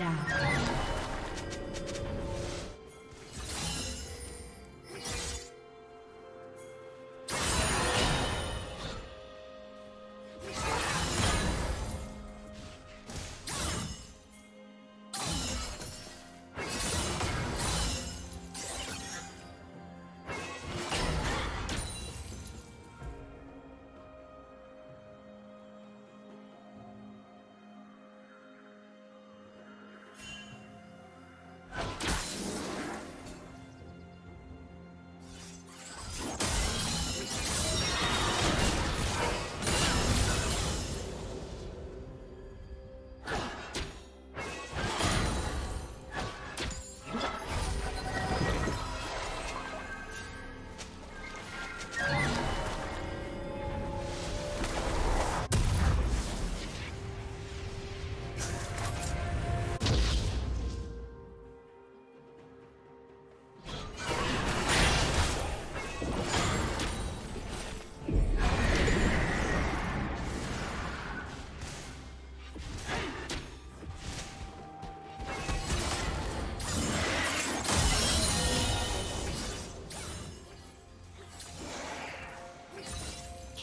down.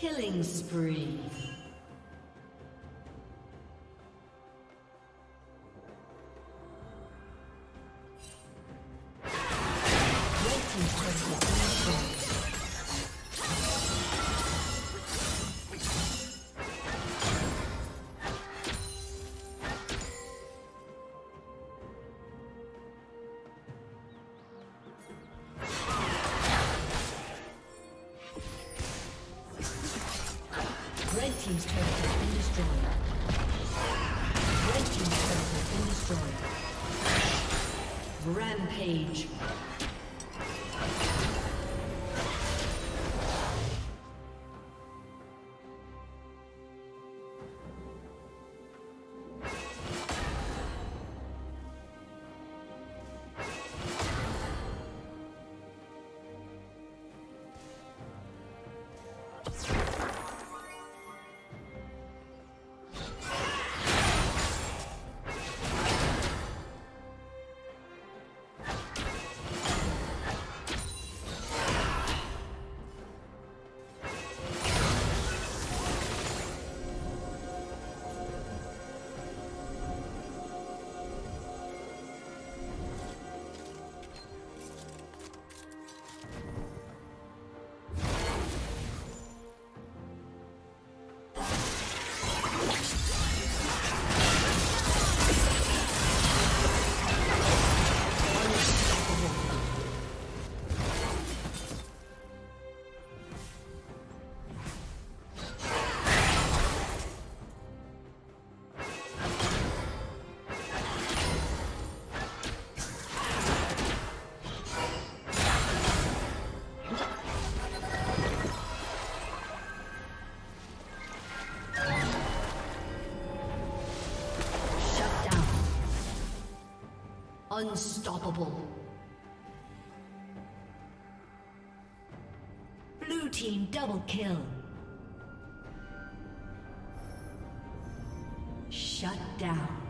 Killing spree. Unstoppable. Blue team double kill. Shut down.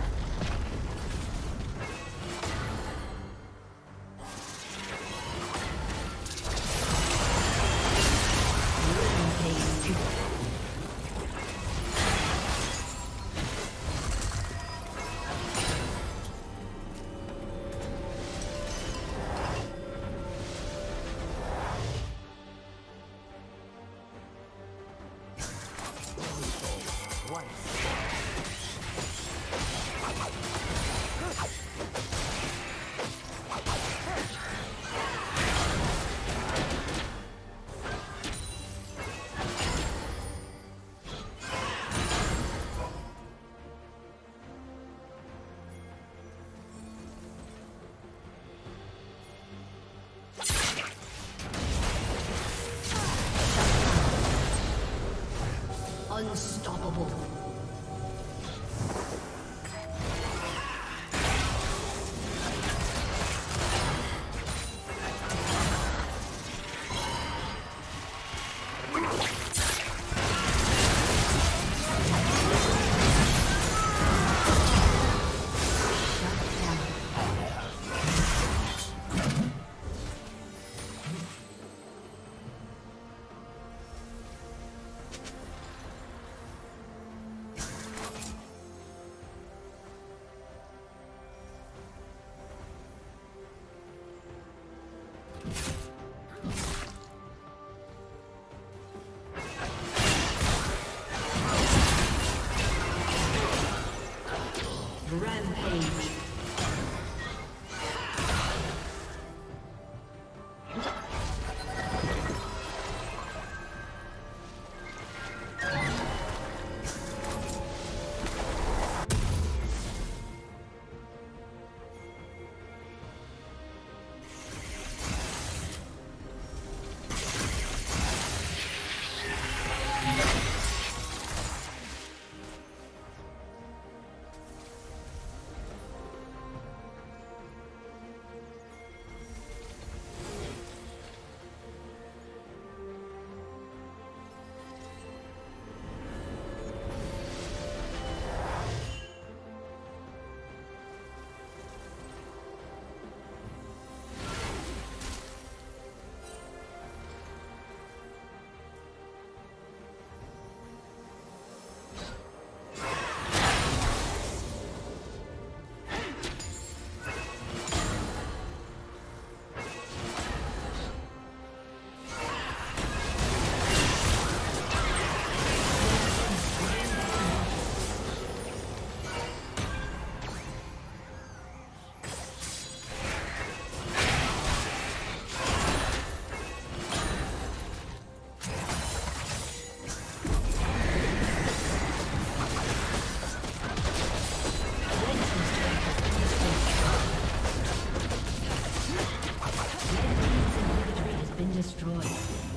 been destroyed.